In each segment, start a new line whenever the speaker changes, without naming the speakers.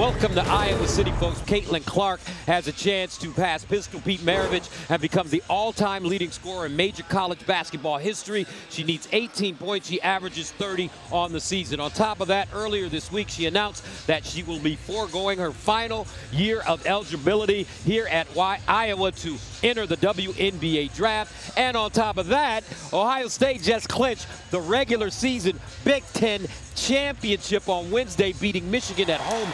Welcome to Iowa City, folks. Caitlin Clark has a chance to pass Pistol Pete Maravich and becomes the all-time leading scorer in major college basketball history. She needs 18 points. She averages 30 on the season. On top of that, earlier this week, she announced that she will be foregoing her final year of eligibility here at Iowa to enter the WNBA draft. And on top of that, Ohio State just clinched the regular season Big Ten championship on Wednesday, beating Michigan at home.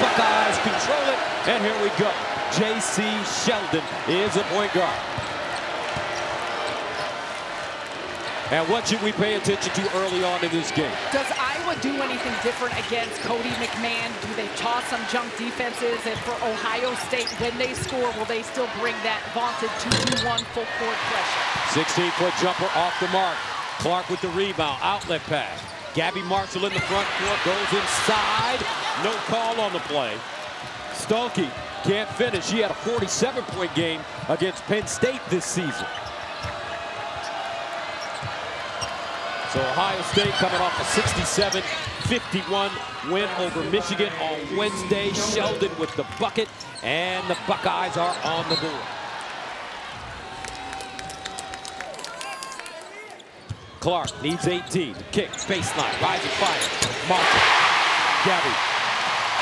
Buckeyes control it, and here we go. Jacy Sheldon is a point guard. And what should we pay attention to early on in this game?
Does Iowa do anything different against Cotie McMahon? Do they toss some junk defenses? And for Ohio State, when they score, will they still bring that vaunted 2-2-1 full court pressure?
16-foot jumper off the mark. Clark with the rebound, outlet pass. Gabbie Marshall in the front court, goes inside. No call on the play. Stuelke can't finish. He had a 47-point game against Penn State this season. So Ohio State coming off a 67-51 win over Michigan on Wednesday. Sheldon with the bucket, and the Buckeyes are on the board. Clark needs 18. Kick, baseline, rising fire. Marshall, Gabbie.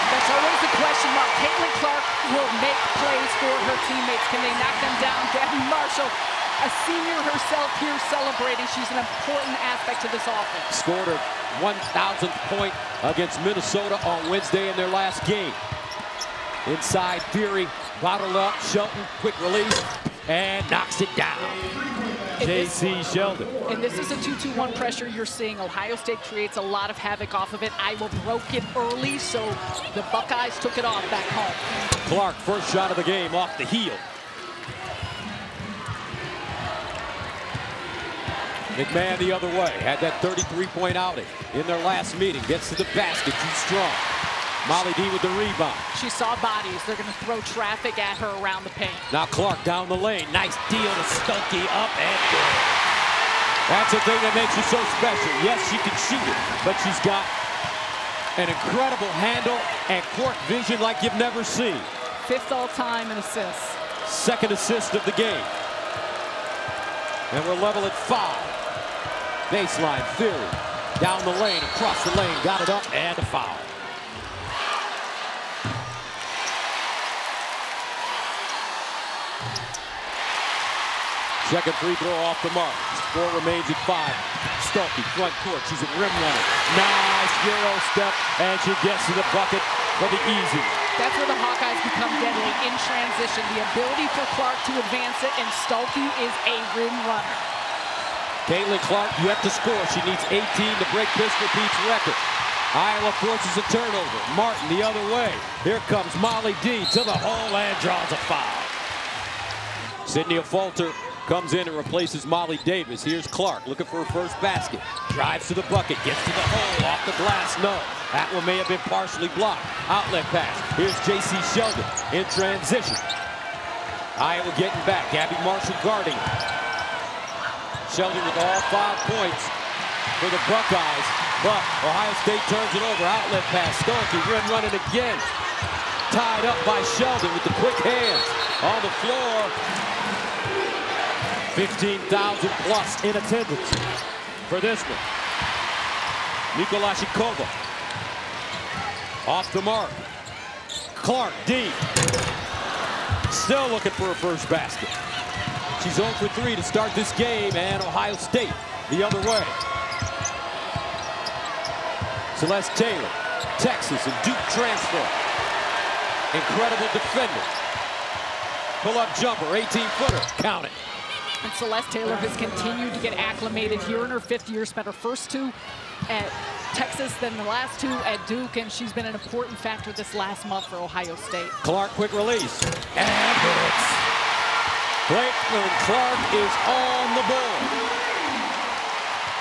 That's always the question mark. Caitlin Clark will make plays for her teammates. Can they knock them down? Gabbie Marshall a senior herself here celebrating. She's an important aspect to this offense.
Scored her 1,000th point against Minnesota on Wednesday in their last game. Inside Fury, bottled up, Sheldon, quick release, and knocks it down. Jacy Sheldon.
And this is a 2-2-1 pressure you're seeing. Ohio State creates a lot of havoc off of it. Iowa broke it early, so the Buckeyes took it off back home.
Clark, first shot of the game off the heel. McMahon the other way. Had that 33-point outing in their last meeting. Gets to the basket. Too strong. Molly D with the rebound.
She saw bodies. They're going to throw traffic at her around the paint.
Now Clark down the lane. Nice deal to Stuelke up and good. That's the thing that makes her so special. Yes, she can shoot it, but she's got an incredible handle and court vision like you've never seen.
Fifth all-time in assists.
Second assist of the game. And we're level at five. Baseline, Fury. Down the lane, across the lane, got it up, and a foul. Second free throw off the mark. Score remains at five. Stuelke, front court. She's a rim runner. Nice Euro step, and she gets to the bucket for the easy.
That's where the Hawkeyes become deadly in transition. The ability for Clark to advance it, and Stuelke is a rim runner.
Caitlin Clark, you have to score. She needs 18 to break Pistol Pete's record. Iowa forces a turnover. Martin the other way. Here comes Molly D to the hole and draws a foul. Sydney Affolter comes in and replaces Molly Davis. Here's Clark looking for her first basket. Drives to the bucket, gets to the hole, off the glass, no. That one may have been partially blocked. Outlet pass. Here's Jacy Sheldon in transition. Iowa getting back. Gabbie Marshall guarding. Sheldon with all five points for the Buckeyes. But Ohio State turns it over. Outlet pass. Stuelke rim running again. Tied up by Sheldon with the quick hands. On the floor. 15,000 plus in attendance for this one. Mikulasikova. Off the mark. Clark, deep. Still looking for a first basket. She's 0 for 3 to start this game, and Ohio State the other way. Celeste Taylor, Texas and Duke transfer. Incredible defender. Pull-up jumper, 18-footer, count it.
And Celeste Taylor has continued to get acclimated here in her fifth year, spent her first two at Texas, then the last two at Duke, and she's been an important factor this last month for Ohio State.
Clark, quick release, and hits. Caitlin Clark is on the board.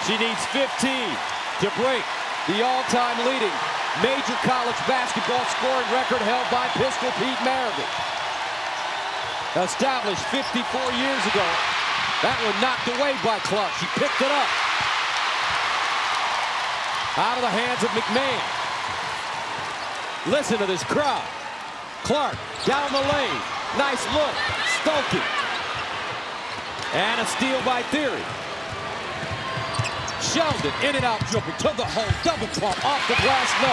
She needs 15 to break the all-time leading major college basketball scoring record held by Pistol Pete Maravich. Established 54 years ago. That one knocked away by Clark. She picked it up. out of the hands of McMahon. Listen to this crowd. Clark down the lane. Nice look. Stuelke. And a steal by Thierry. Sheldon in and out dribbling to the hole. Double pump off the glass No.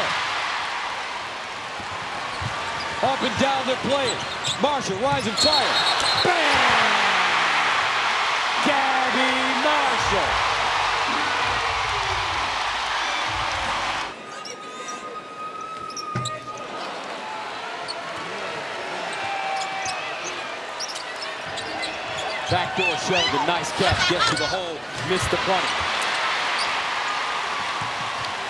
Up and down they're playing. Marshall rising fire. Bam! Marshall. Backdoor Sheldon, nice catch, gets to the hole, missed the bunny.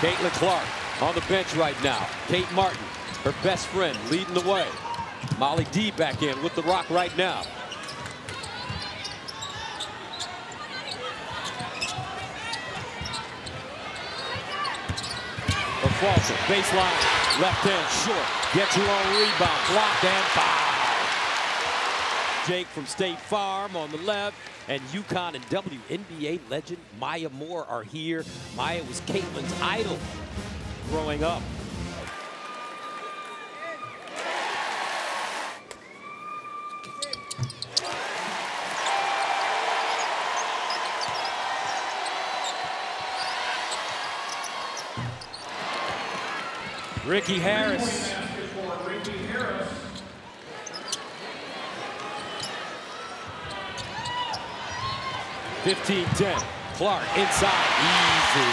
Caitlin Clark on the bench right now. Kate Martin, her best friend, leading the way. Molly D back in with the rock right now. A baseline, left hand short, gets her own rebound, blocked and foul. Jake from State Farm on the left, and UConn and WNBA legend Maya Moore are here. Maya was Caitlin's idol growing up. Rikki Harris 15-10. Clark inside, easy.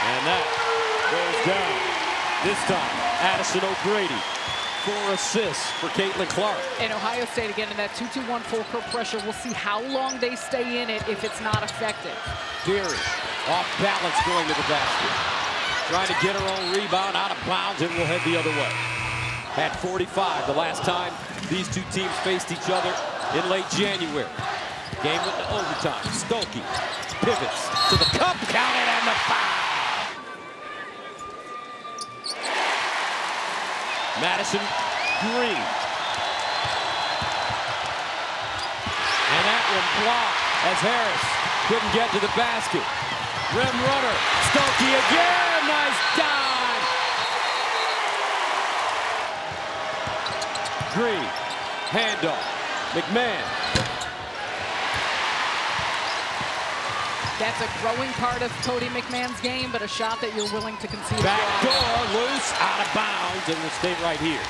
And that goes down. This time, Addison O'Grady. Four assists for Caitlin Clark.
And Ohio State again in that 2-2-1 full court pressure. We'll see how long they stay in it if it's not effective.
Thierry off balance going to the basket. Trying to get her own rebound out of bounds and will head the other way. At 45, the last time these two teams faced each other in late January. Game with the overtime. Stuelke pivots to the cup, counted, and the foul. Madison Greene. And that one blocked as Harris couldn't get to the basket. Rim runner, Stuelke again, nice dive. Greene, handoff, McMahon,
That's a growing part of Cotie McMahon's game, but a shot that you're willing to concede.
Back door, loose, out of bounds, and will stay right here.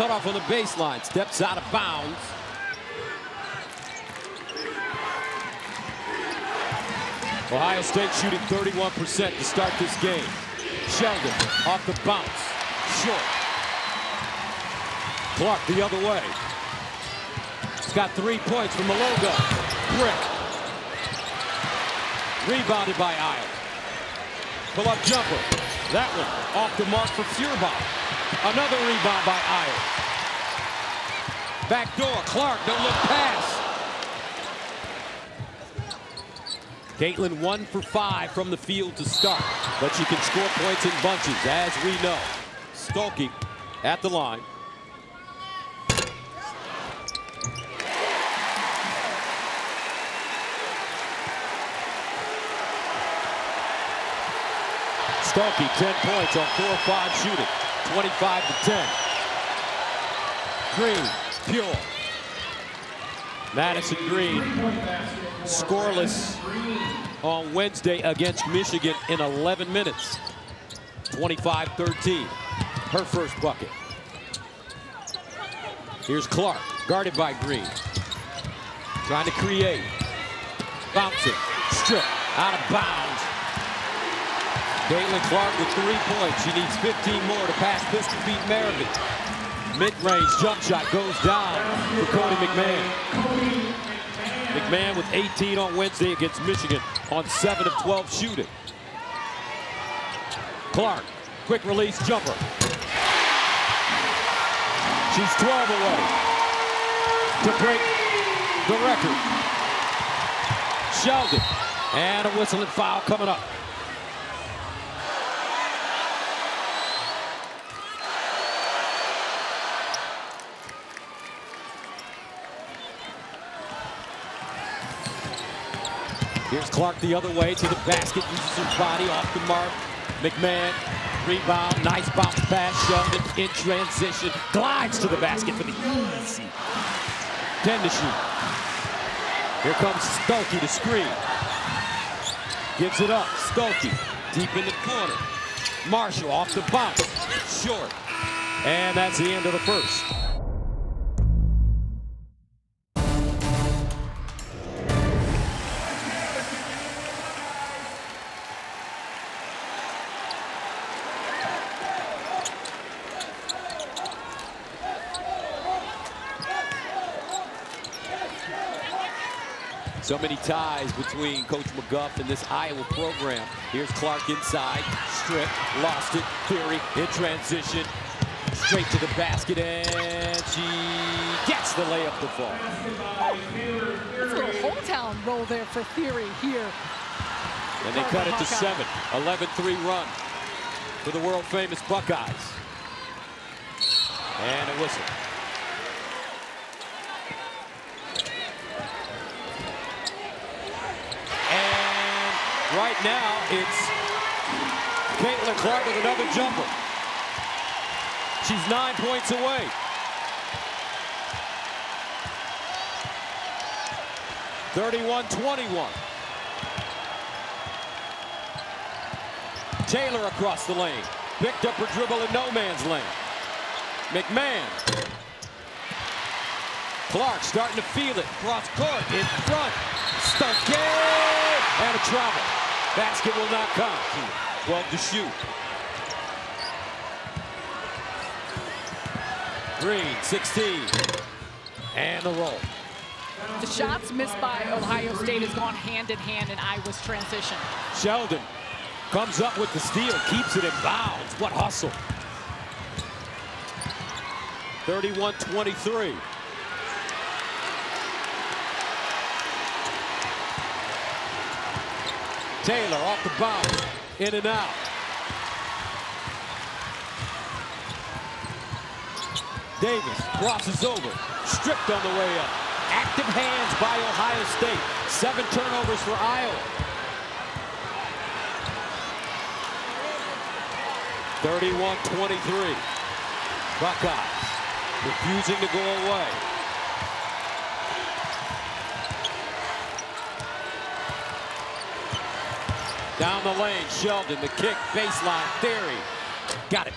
Cut off on the baseline, steps out of bounds. Ohio State shooting 31% to start this game. Sheldon off the bounce. Short. Clark the other way. He's got three points from the logo. Brick. Rebounded by Isle. Pull up jumper. That one off the mark for Feuerbach. Another rebound by Isle. Back door. Clark, don't look pass. Caitlin one for five from the field to start, but she can score points in bunches, as we know. Stuelke at the line. Stuelke, 10 points on 4-5 shooting, 25 to 10. Greene, pure. Madison Greene, scoreless on Wednesday against Michigan in 11 minutes. 25-13, her first bucket. Here's Clark, guarded by Greene. Trying to create. Bouncing, strip, out of bounds. Caitlin Clark with three points. She needs 15 more to pass Pistol Pete Maravich. Mid-range jump shot goes down for Cotie McMahon. McMahon with 18 on Wednesday against Michigan on 7 of 12 shooting. Clark, quick release jumper. She's 12 away to break the record. Sheldon, and a whistling foul coming up. Here's Clark the other way to the basket, uses his body off the mark. McMahon, rebound, nice bounce pass, Sheldon in transition, glides to the basket for the easy 10 to shoot. Here comes Stuelke to screen. Gives it up, Stuelke, deep in the corner. Marshall off the bounce, short. And that's the end of the first. So many ties between Coach McGuff and this Iowa program. Here's Clark inside, strip, lost it, Thierry in transition, straight to the basket, and she gets the layup to fall.
Little hometown roll there for Thierry here.
And they cut it to seven. 11-3 run for the world-famous Buckeyes. And a whistle. And right now, it's Caitlin Clark with another jumper. She's nine points away. Thirty-one, twenty-one. Taylor across the lane. Picked up her dribble in no man's lane. McMahon. Clark starting to feel it. Cross court in front. Stuelke and a travel. Basket will not count. 12 to shoot. Greene, 16. And the roll.
The shots missed by Ohio State has gone hand in hand in Iowa's transition.
Sheldon comes up with the steal, keeps it in bounds. What hustle. 31-23. Taylor off the bounce, in and out. Davis crosses over, stripped on the way up. Active hands by Ohio State. Seven turnovers for Iowa. 31-23. Buckeyes refusing to go away. Down the lane, Sheldon, the kick, baseline, Thierry. Got it.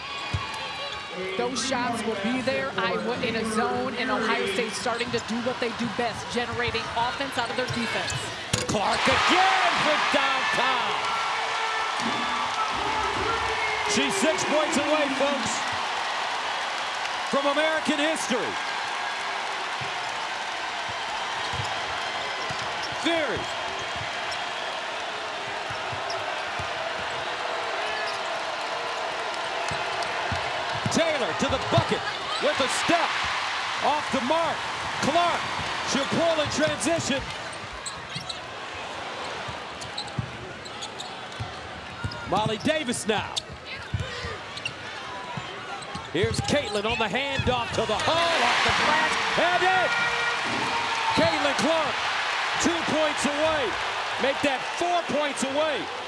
Those shots will be there. Iowa in a zone, and Ohio State starting to do what they do best, generating offense out of their defense.
Clark again for downtown. She's six points away, folks, from American history. Thierry. Taylor to the bucket with a step. Off the mark. Clark. She'll pull in transition. Molly Davis now. Here's Caitlin on the handoff to the hole off the glass. And in! Caitlin Clark, two points away. Make that four points away.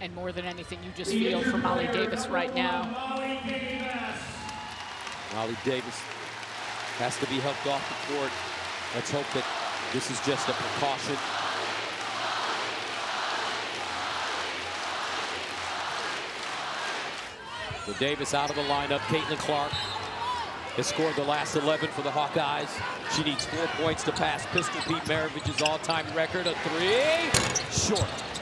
And more than anything, you just feel for Molly Davis right now.
Molly Davis has to be helped off the court. Let's hope that this is just a precaution. So Davis out of the lineup. Caitlin Clark has scored the last 11 for the Hawkeyes. She needs four points to pass Pistol Pete Maravich's all-time record. A three, short.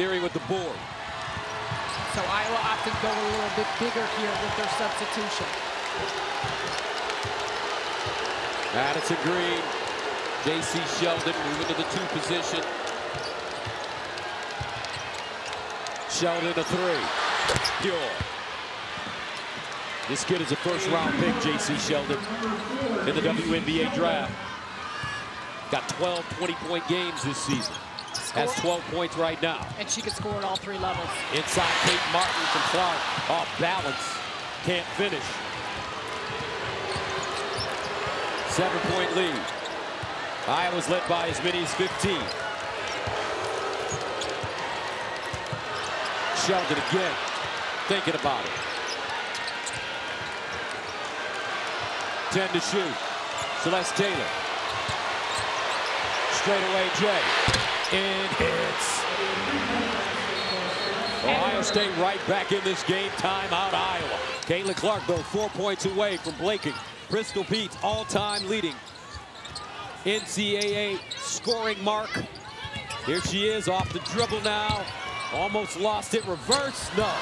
Thierry with the board.
So Iowa opted to go a little bit bigger here with their substitution.
Madison Greene, Jacy Sheldon moving to the two position. Sheldon a three. Pure. This kid is a first round pick, Jacy Sheldon, in the WNBA draft. Got 12 20 point games this season. Has 12 points right now.
And she can score at all three levels.
Inside Kate Martin from Clark. Off balance. Can't finish. Seven point lead. Iowa's led by as many as 15. Sheldon again, thinking about it. 10 to shoot. Celeste Taylor. Straight away, Jay. And hits. Ohio State right back in this game. Timeout, Iowa. Caitlin Clark, though, four points away from breaking Pistol Pete's all-time leading NCAA scoring mark. Here she is off the dribble now. Almost lost it. Reverse. No.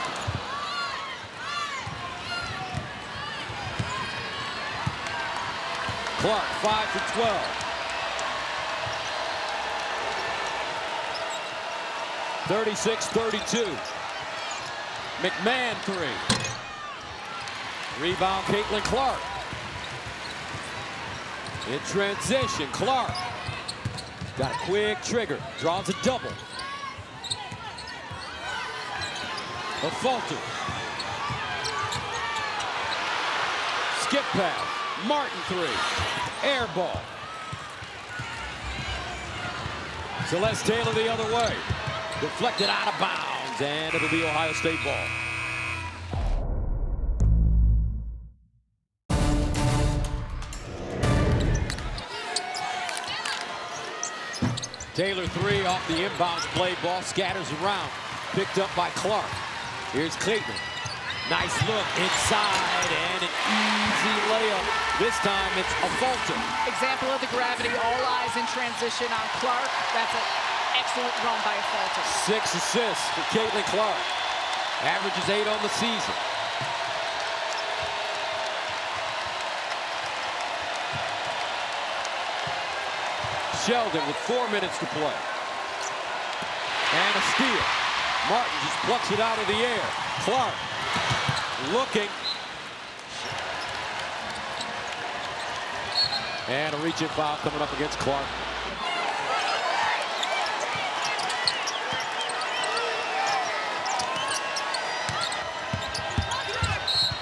Clark, 5 for 12. Thirty-six, thirty-two. McMahon three. Rebound, Caitlin Clark. In transition, Clark. Got a quick trigger, draws a double. A falter. Skip pass. Martin three. Air ball. Celeste Taylor the other way. Deflected out of bounds, and it'll be Ohio State ball. Taylor three off the inbounds play. Ball scatters around. Picked up by Clark. Here's Clayton. Nice look inside and an easy layup. This time it's a falter.
Example of the gravity, all eyes in transition on Clark. That's an excellent run by.
Six assists for Caitlin Clark. Averages eight on the season. Sheldon with four minutes to play. And a steal. Martin just plucks it out of the air. Clark looking. And a reach-in foul coming up against Clark.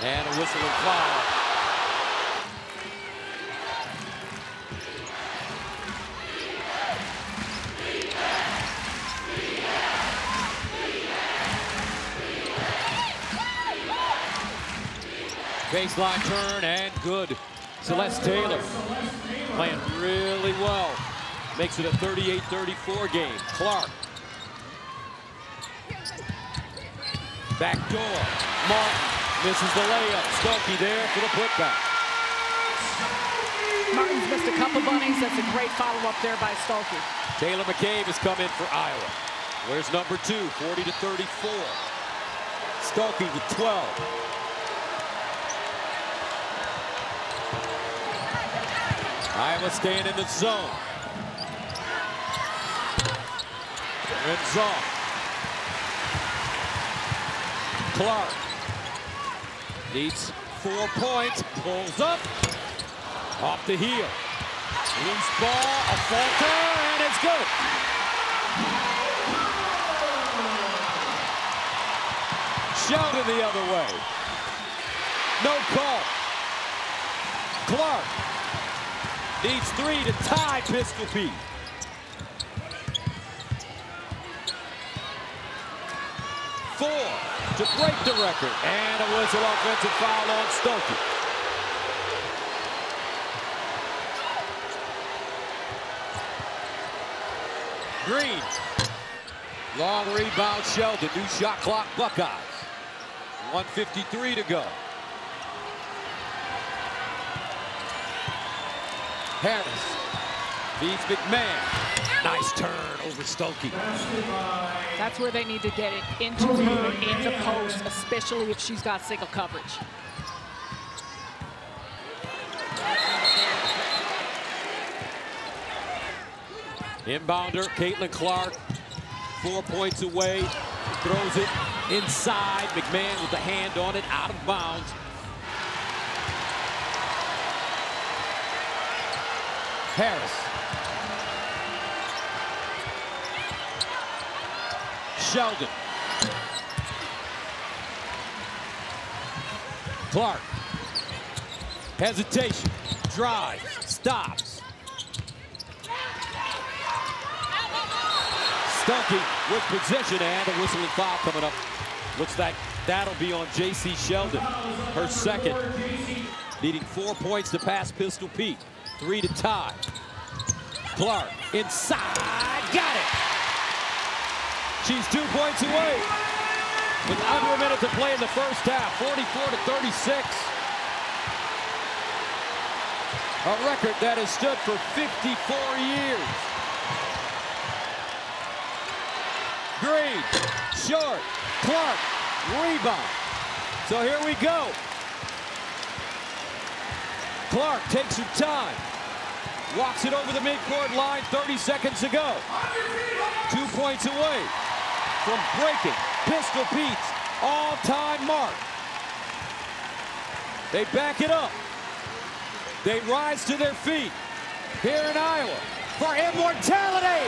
And a whistle and foul. Baseline turn and good. Celeste Taylor playing really well. Makes it a 38-34 game. Clark. Back door. Martin misses the layup. Stuelke there for the putback.
Martin's missed a couple bunnies. That's a great follow-up there by Stuelke.
Taylor McCabe has come in for Iowa. Where's number two? 40 to 34. Stuelke with 12. Iowa staying in the zone. Rims off. Clark needs four points. Pulls up. Off the heel. Loose ball, a falter, and it's good. Sheldon the other way. No call. Clark Needs three to tie Pistol Pete. Four to break the record. And a whistle offensive foul on Stuelke. Greene. Long rebound Sheldon. New shot clock Buckeyes. 153 to go. Harris feeds McMahon. Nice turn over Stuelke.
That's where they need to get it into movement, into post, especially if she's got single coverage.
Inbounder, Caitlin Clark, four points away, throws it inside. McMahon with the hand on it, out of bounds. Harris. Sheldon. Clark. Hesitation. Drives. Stops. Stuelke with position and a whistling foul coming up. Looks like that'll be on Jacy Sheldon, her second. Needing four points to pass Pistol Pete. Three to tie. Clark inside. Got it. She's two points away. With under a minute to play in the first half, 44 to 36. A record that has stood for 54 years. Greene, short, Clark, rebound. So here we go. Clark takes her time. Walks it over the midcourt line 30 seconds to go. Two points away from breaking Pistol Pete's all-time mark. They back it up. They rise to their feet here in Iowa for immortality.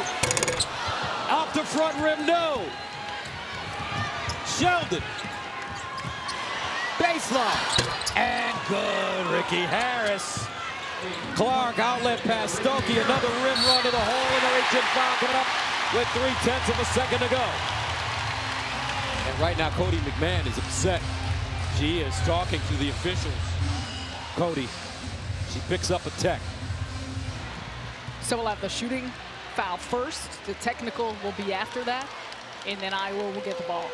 Out the front rim, no. Sheldon. Baseline. And good, Rikki Harris. Clark outlet pass Stuelke. Another rim run to the hole and a reach foul coming up with three tenths of a second to go. And right now, Cotie McMahon is upset. She is talking to the officials. Cotie, she picks up a tech.
So we'll have the shooting foul first. The technical will be after that. And then Iowa will get the ball.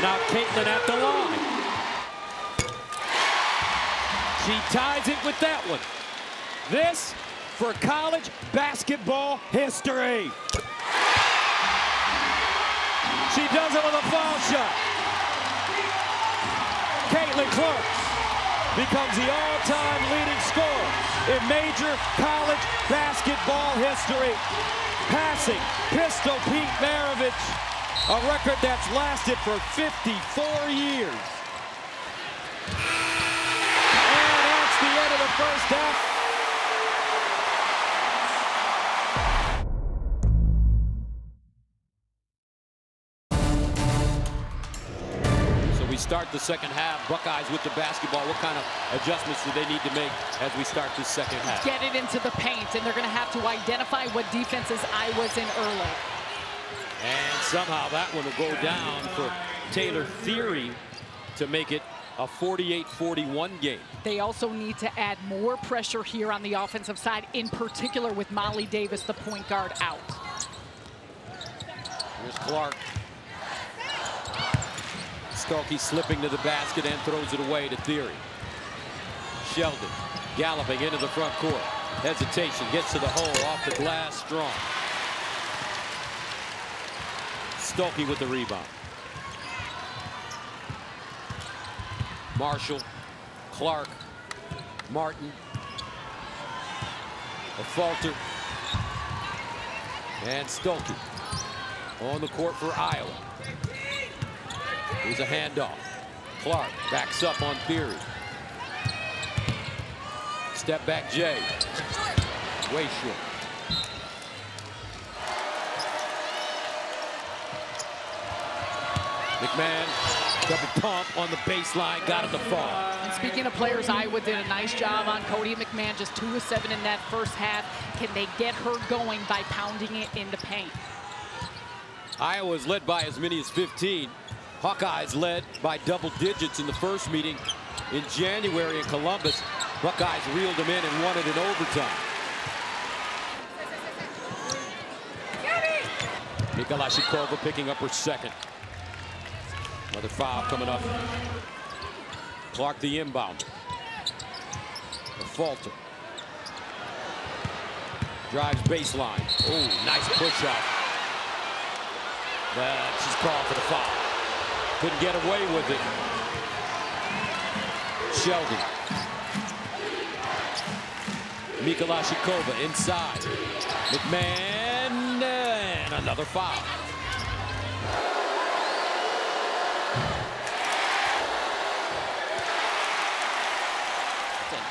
Now Caitlin at the line. She ties it with that one. This for college basketball history. She does it with a foul shot. Caitlin Clark becomes the all-time leading scorer in major college basketball history. Passing Pistol Pete Maravich a record that's lasted for 54 years. First half. So we start the second half. Buckeyes with the basketball. What kind of adjustments do they need to make as we start this second half?
Get it into the paint, and they're going to have to identify what defenses I was in early.
And somehow that one will go down for Taylor Thierry to make it a 48-41 game.
They also need to add more pressure here on the offensive side, in particular with Molly Davis, the point guard, out.
Here's Clark. Stuelke slipping to the basket and throws it away to Thierry. Sheldon galloping into the front court. Hesitation, gets to the hole, off the glass, strong. Stuelke with the rebound. Marshall, Clark, Martin, Affolter, and Stuelke on the court for Iowa. Here's a handoff. Clark backs up on Thierry. Step back Jay. Way short. McMahon, double pump on the baseline, got it to fall.
And speaking of players, Iowa did a nice job on Cotie McMahon, just two of seven in that first half. Can they get her going by pounding it in the paint?
Iowa is led by as many as 15. Hawkeyes led by double digits in the first meeting in January in Columbus. Buckeyes reeled them in and won it in overtime. Mikulasikova picking up her second. Another foul coming up. Clark the inbound. The falter. Drives baseline. Oh, nice push off. But she's called for the foul. Couldn't get away with it. Sheldon. Mikulasikova inside. McMahon and another foul.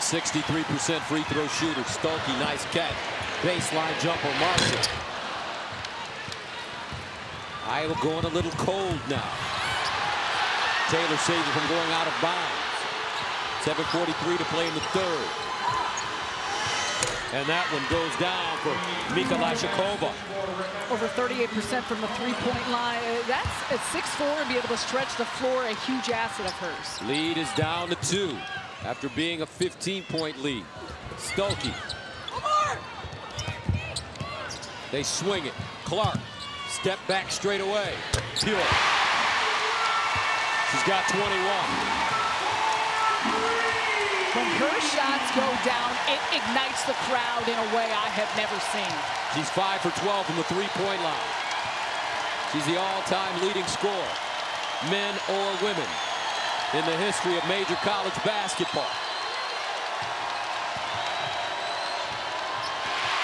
63% free throw shooter. Stuelke, nice catch. Baseline jumper, Marshall. Iowa going a little cold now. Taylor saves it from going out of bounds. 7.43 to play in the third. And that one goes down for Mikulasikova.
Over 38% from the three-point line. Uh, that's at 6'4", and be able to stretch the floor, a huge asset of hers.
Lead is down to two after being a 15-point lead. Stuelke. They swing it. Clark, step back straight away. Pure. She's got 21.
When her shots go down, it ignites the crowd in a way I have never seen.
She's 5 for 12 from the three-point line. She's the all-time leading scorer, men or women, in the history of major college basketball.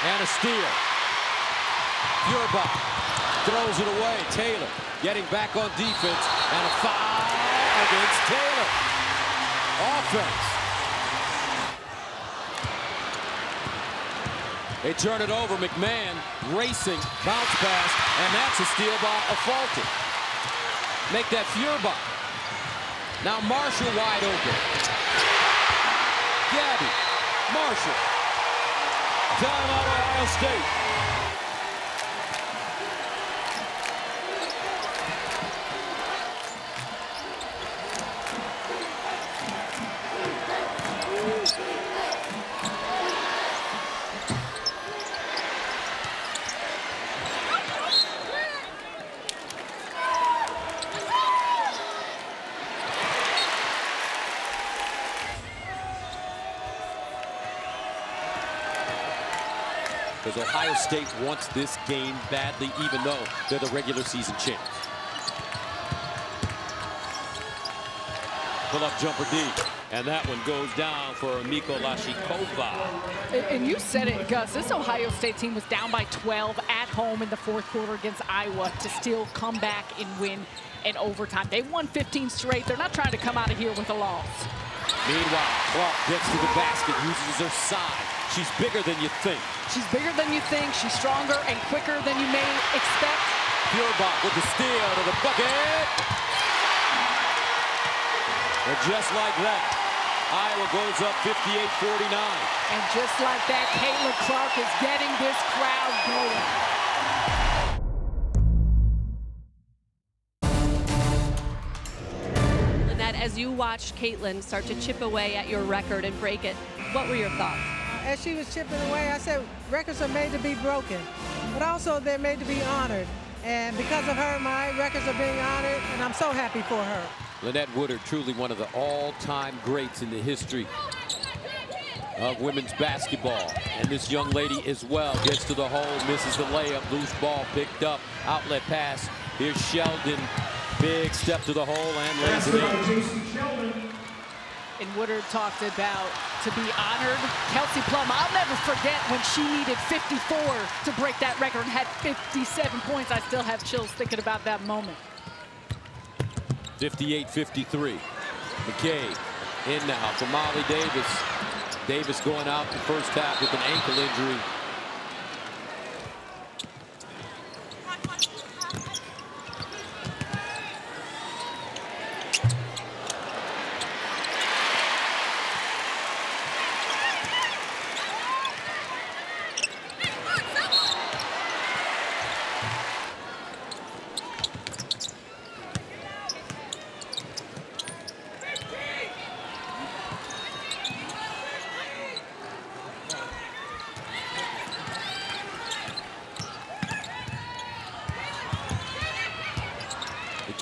And a steal. Feuerbach throws it away. Taylor getting back on defense, and a foul against Taylor. Offense. They turn it over. McMahon racing, bounce pass, and that's a steal by Affolter. Make that Feuerbach. Now Marshall wide open. Gabbie, Marshall. Timeout Ohio State. Because Ohio State wants this game badly, even though they're the regular season champs. Pull-up jumper deep. And that one goes down for Mikulasikova.
And you said it, Gus. This Ohio State team was down by 12 at home in the fourth quarter against Iowa to still come back and win in overtime. They won 15 straight. They're not trying to come out of here with a loss.
Meanwhile, Clark gets to the basket, uses her size. She's bigger than you think.
She's bigger than you think. She's stronger and quicker than you may expect.
Feuerbach with the steal to the bucket. And just like that, Iowa goes up 58-49.
And just like that, Caitlin Clark is getting this crowd going.
as you watched Caitlin start to chip away at your record and break it, what were your thoughts?
As she was chipping away, I said records are made to be broken, but also they're made to be honored. And because of her, my records are being honored, and I'm so happy for her.
Lynette Woodard, truly one of the all-time greats in the history of women's basketball. And this young lady as well gets to the hole, misses the layup, loose ball picked up, outlet pass. Here's Sheldon Big step to the hole and lays it in.
And Woodard talked about to be honored. Kelsey Plum, I'll never forget when she needed 54 to break that record and had 57 points. I still have chills thinking about that moment.
58-53. McKay in now for Molly Davis. Davis going out the first half with an ankle injury.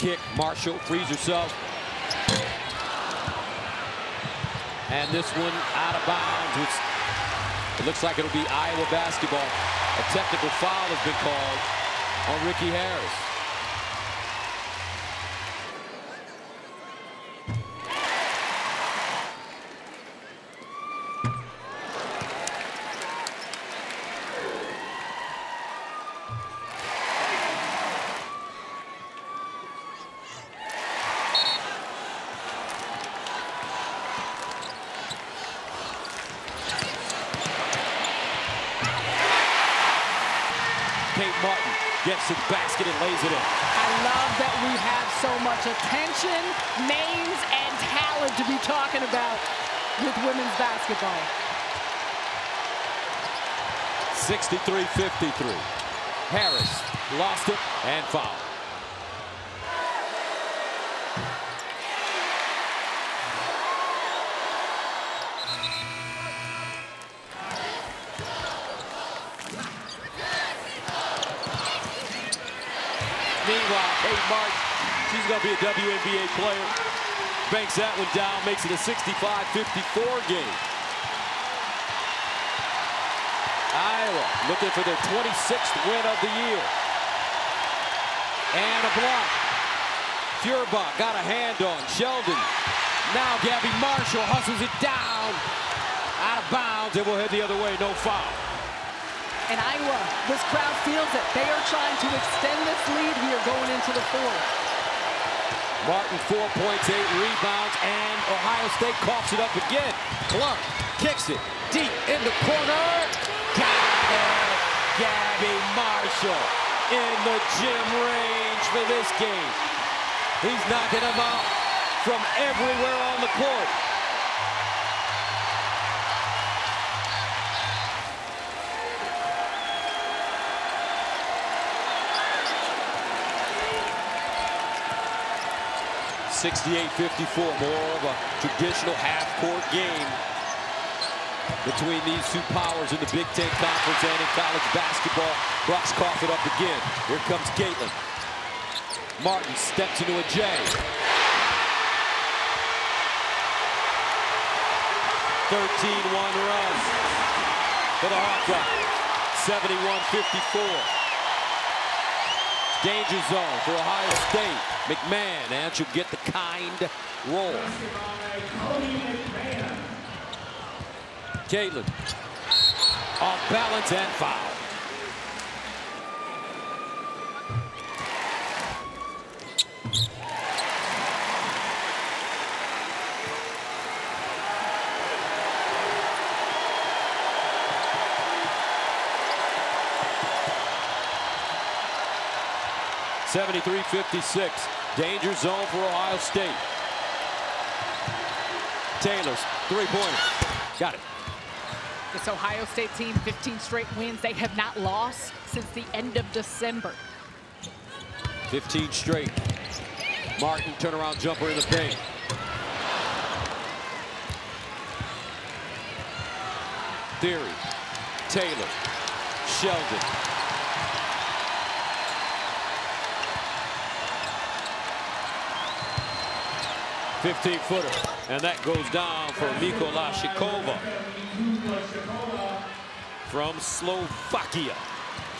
kick. Marshall frees And this one out of bounds. It's, it looks like it'll be Iowa basketball. A technical foul has been called on Rikki Harris. gets to the basket and lays it in.
I love that we have so much attention, names, and talent to be talking about with women's basketball.
63-53. Harris lost it and fouled. Be a WNBA player. Banks that one down, makes it a 65-54 game. Iowa looking for their 26th win of the year. And a block. Feuerbach got a hand on Sheldon. Now Gabbie Marshall hustles it down. Out of bounds. It will head the other way. No foul.
And Iowa, this crowd feels it. They are trying to extend this lead here going into the fourth.
Martin, four points, eight rebounds, and Ohio State coughs it up again. Clark kicks it deep in the corner. Got it! Gabbie Marshall in the gym range for this game. He's knocking them out from everywhere on the court. Sixty-eight, fifty-four, more of a traditional half-court game between these two powers in the Big Ten Conference and in college basketball. Bucks cough it up again. Here comes Caitlin. Martin steps into a J. 13-1 run for the Hawkeyes. 71-54. Danger zone for Ohio State. McMahon, and she'll get the kind roll. Caitlin. Off balance and foul. Seventy-three fifty-six. Danger zone for Ohio State. Taylor's three-pointer. Got it.
This Ohio State team, 15 straight wins. They have not lost since the end of December.
15 straight. Martin turnaround jumper in the paint. Thierry. Taylor. Sheldon. Fifteen footer, and that goes down for Mikulasikova from Slovakia.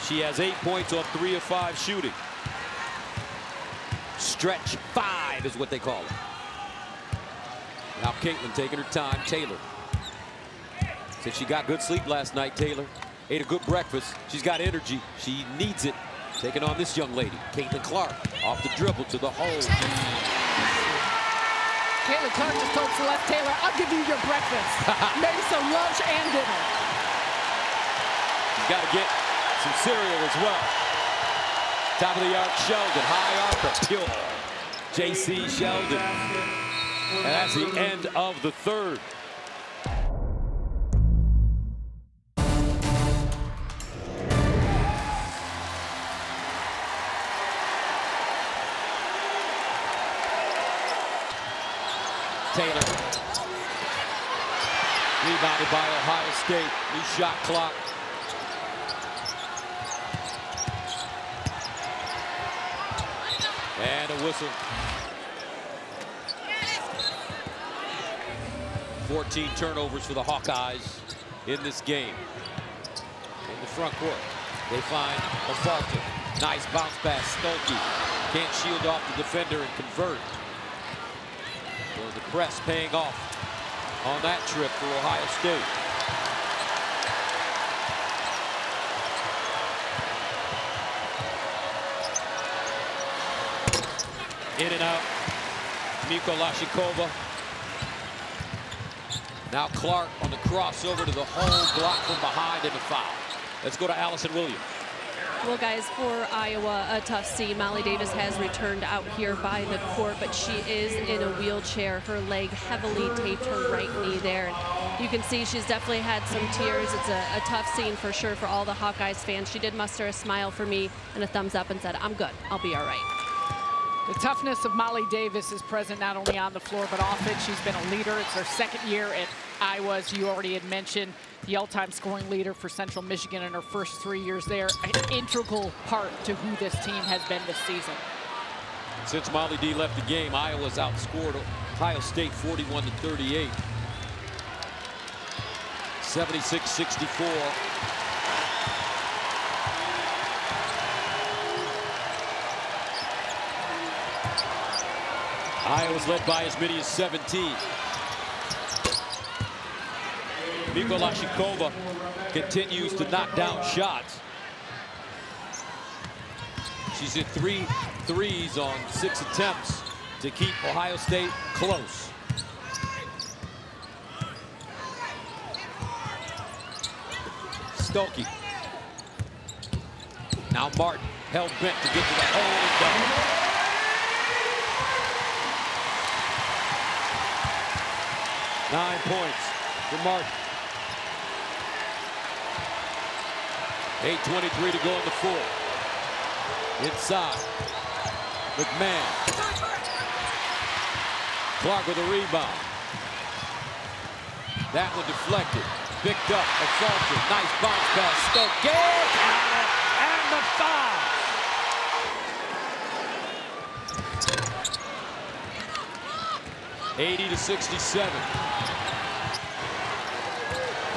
She has eight points on three of five shooting. Stretch five is what they call it. Now Caitlin taking her time. Taylor. Said she got good sleep last night, Taylor. Ate a good breakfast. She's got energy. She needs it. Taking on this young lady, Caitlin Clark. Off the dribble to the hole.
Caitlin Clark just told Celeste Taylor, I'll give you your breakfast. Maybe some lunch and dinner.
She's got to get some cereal as well. Top of the arc, Sheldon. High archer, pure. Jacy Sheldon. And that's the end of the third. State. New shot clock. And a whistle. 14 turnovers for the Hawkeyes in this game. In the front court, they find Affolter. Nice bounce pass, Stuelke. Can't shield off the defender and convert. The press paying off on that trip for Ohio State. In and out. Miko Mikulasikova. Now Clark on the crossover to the hole, block from behind and a foul. Let's go to Allison Williams.
Well, guys, for Iowa, a tough scene. Molly Davis has returned out here by the court, but she is in a wheelchair. Her leg heavily taped her right knee there. You can see she's definitely had some tears. It's a, a tough scene for sure for all the Hawkeyes fans. She did muster a smile for me and a thumbs up and said, I'm good. I'll be all right.
The toughness of Molly Davis is present not only on the floor, but off it. She's been a leader. It's her second year at Iowa, as you already had mentioned the all-time scoring leader for Central Michigan in her first three years there. An integral part to who this team has been this season.
Since Molly D left the game, Iowa's outscored Ohio State 41 to 38. 76-64. Iowa's led by as many as 17. Mikulasikova continues to knock down shots. She's hit three threes on six attempts to keep Ohio State close. Stuelke. Now Martin held bent to get to the hole Nine points for Martin. 8.23 to go in the fourth. Inside. McMahon. Clark with a rebound. That one deflected. Picked up. Assaulted. Nice bounce pass. Stuelke. And 80 to 67.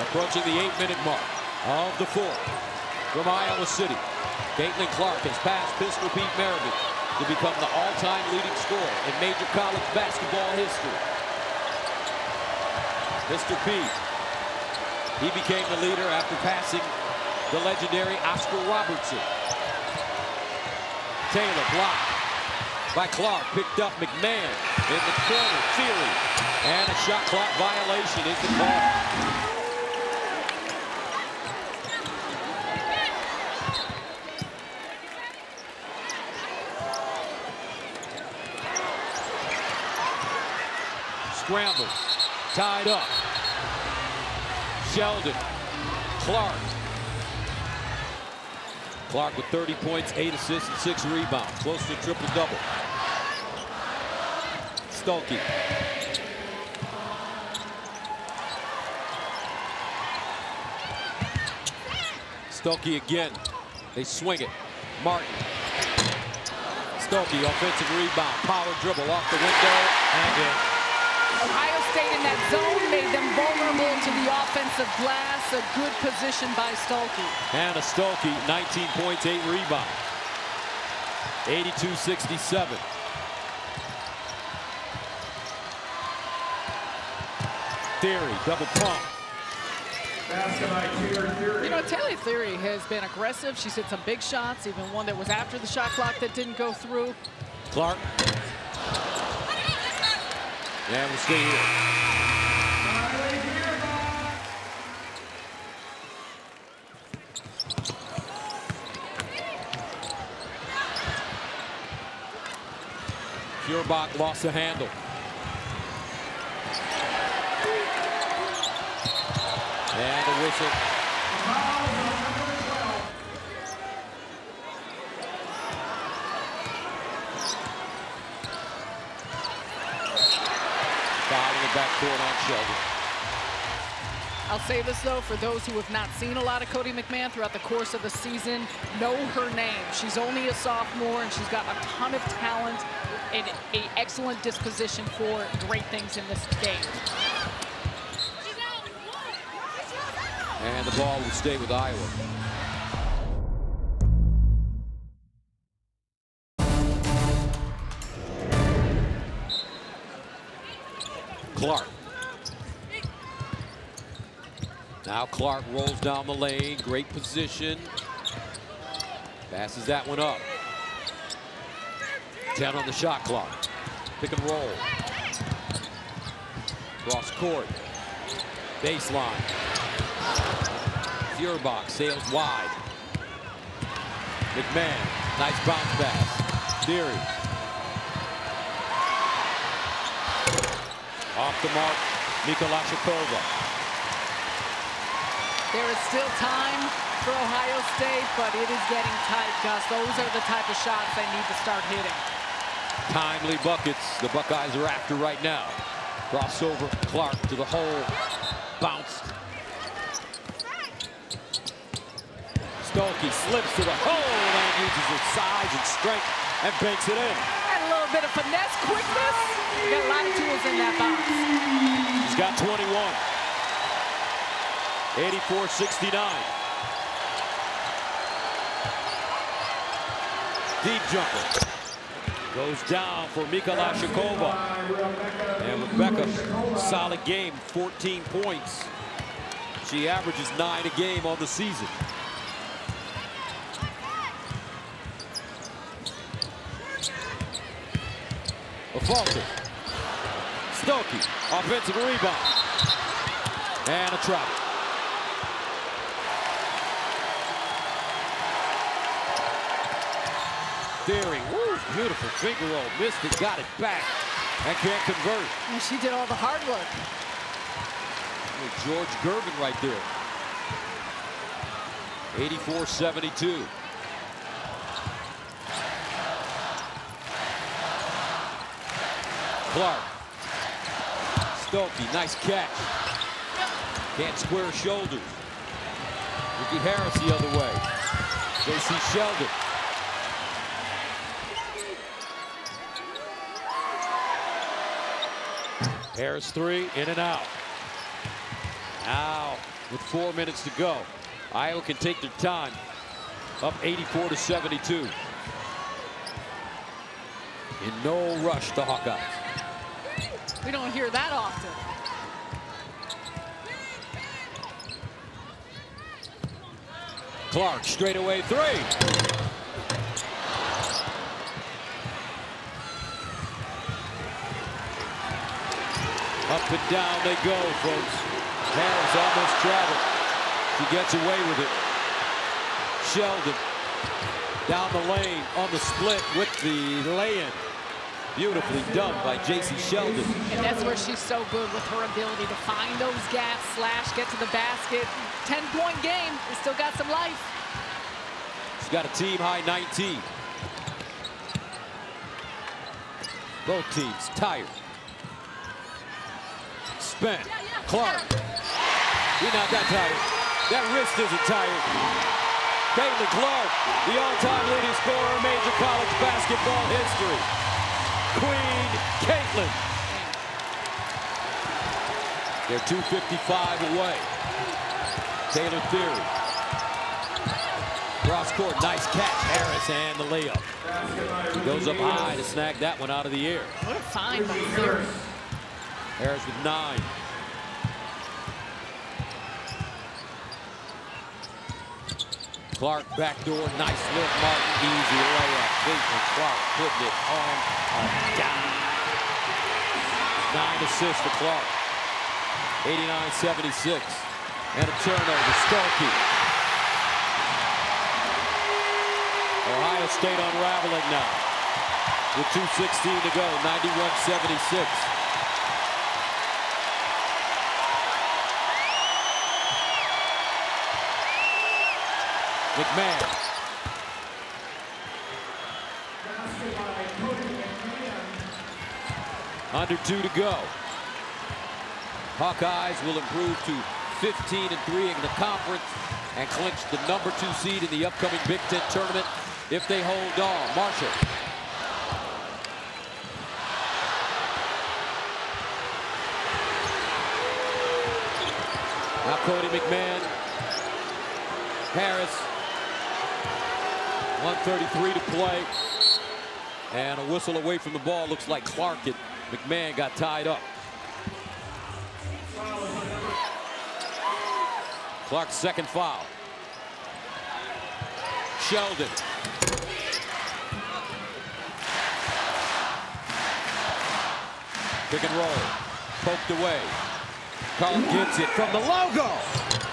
Approaching the eight-minute mark of the fourth from Iowa City. Caitlin Clark has passed Pistol Pete Maravich to become the all-time leading scorer in major college basketball history. Mr. Pete, he became the leader after passing the legendary Oscar Robertson. Taylor blocked by Clark, picked up McMahon in the corner, Thierry, and a shot clock violation is the call. scramble. Tied up. Sheldon. Clark. Clark with 30 points, 8 assists, and 6 rebounds. Close to a triple-double. Stuelke. Stuelke again. They swing it. Martin. Stuelke, offensive rebound. Power dribble off the window and in.
Ohio State in that zone made them vulnerable to the offensive glass. A good position by Stuelke.
Hannah Stuelke, 19 points, 8 rebounds. 82-67. Thierry, double pump.
You know, Taylor Thierry has been aggressive. She's hit some big shots, even one that was after the shot clock that didn't go through.
Clark Yeah, we'll stay here. Feuerbach lost the handle. And the whistle. backcourt on Sheldon.
I'll say this, though, for those who have not seen a lot of Cotie McMahon throughout the course of the season, know her name. She's only a sophomore, and she's got a ton of talent and an excellent disposition for great things in this game.
And the ball will stay with Iowa. Clark. Now Clark rolls down the lane. Great position. Passes that one up. 10 on the shot clock. Pick and roll. Cross court. Baseline. Feuerbach sails wide. McMahon, nice bounce pass. Thierry. Off the mark, Mikulasikova.
There is still time for Ohio State, but it is getting tight, Gus. Those are the type of shots they need to start hitting.
Timely buckets the Buckeyes are after right now. Crossover, Clark to the hole, bounced. Stuelke slips to the hole and uses his size and strength and banks it in.
And a little bit of finesse, quickness. Got a lot of tools in that box.
He's got 21. 84-69. Deep jumper. Goes down for Mikulasikova. And Rebecca, solid game, 14 points. She averages nine a game on the season. A Falter. Stuelke, offensive rebound. And a travel. Thierry, woo, beautiful finger roll, missed it, got it back, and can't convert.
And she did all the hard work.
George Gervin right there. 84-72. Clark. Stuelke, nice catch. Can't square shoulders. Rikki Harris the other way. Jacy Sheldon. Harris three, in and out. Now, with four minutes to go, Iowa can take their time. Up 84 to 72. In no rush, the Hawkeyes.
We don't hear that often.
Clark, straight away three. Up and down they go, folks. Harris almost traveled. She gets away with it. Sheldon down the lane on the split with the lay-in. Beautifully done by Jacy Sheldon.
And that's where she's so good with her ability to find those gaps, slash, get to the basket. 10-point game, it's still got some life.
She's got a team high 19. Both teams tired. Spent. Clark. He's not that tired. That wrist isn't tired. Caitlin Clark, the all-time leading scorer in major college basketball history. Queen Caitlin. They're 255 away. Taylor Thierry. Cross court, nice catch. Harris and the layup. Goes up high to snag that one out of the air.
What a find by.
Harris with nine. Clark backdoor, nice look, Martin, easy layup. Caitlin Clark putting it on a dime. Nine assists for Clark. 89-76. And a turnover, Stuelke. Ohio State unraveling now. With 2.16 to go, 91-76. McMahon. Under two to go. Hawkeyes will improve to 15 and 3 in the conference and clinch the number two seed in the upcoming Big Ten tournament if they hold on. Marshall. Now Cotie McMahon. Harris 133 to play. And a whistle away from the ball. Looks like Clark and McMahon got tied up. Clark's second foul. Sheldon. Pick and roll. Poked away. Carl gets it from the logo.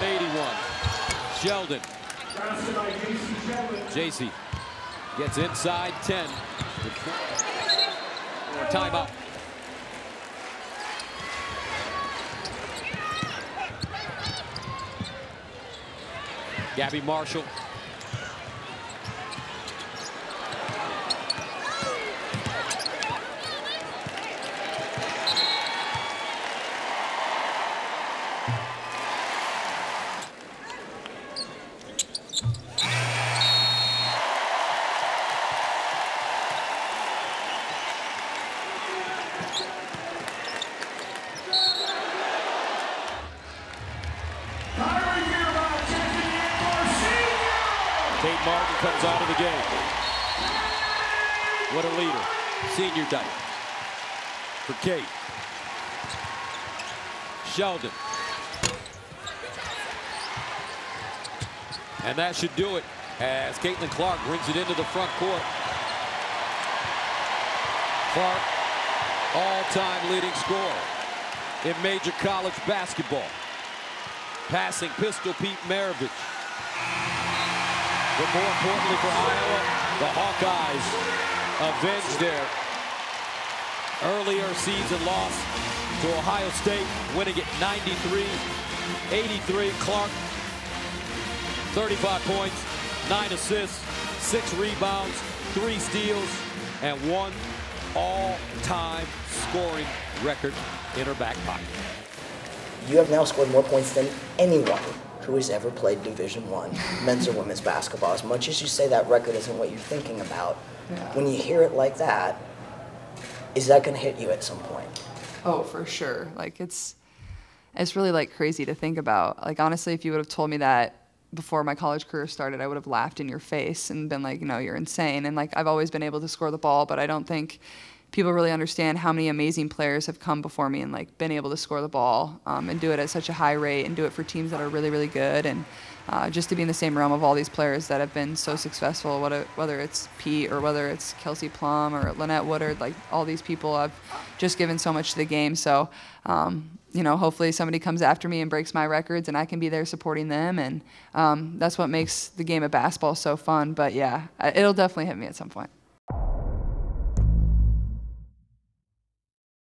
91-81. Sheldon. Jacy gets inside 10. Timeout. Gabbie Marshall. Kate Martin comes out of the game. What a leader. Senior night for Kate. Sheldon. And that should do it as Caitlin Clark brings it into the front court. Clark, all-time leading scorer in major college basketball. Passing Pistol Pete Maravich. But more importantly for Iowa, the Hawkeyes avenged their earlier season loss to Ohio State, winning it 93-83. Clark, 35 points, 9 assists, 6 rebounds, 3 steals, and one all-time scoring record in her back pocket.
You have now scored more points than anyone who has ever played Division One, men's or women's basketball. As much as you say that record isn't what you're thinking about,
Yeah.
when you hear it like that, is that going to hit you at some point?
Oh, for sure. Like it's it's really like crazy to think about. Like honestly, if you would have told me that before my college career started, I would have laughed in your face and been like, "No, you're insane." And like I've always been able to score the ball, but I don't think people really understand how many amazing players have come before me and like been able to score the ball um, and do it at such a high rate and do it for teams that are really, really good and uh, just to be in the same realm of all these players that have been so successful, whether, it's Pete or whether it's Kelsey Plum or Lynette Woodard, like all these people have just given so much to the game. So, um, you know, hopefully somebody comes after me and breaks my records and I can be there supporting them. And um, that's what makes the game of basketball so fun. But yeah, it'll definitely hit me at some point.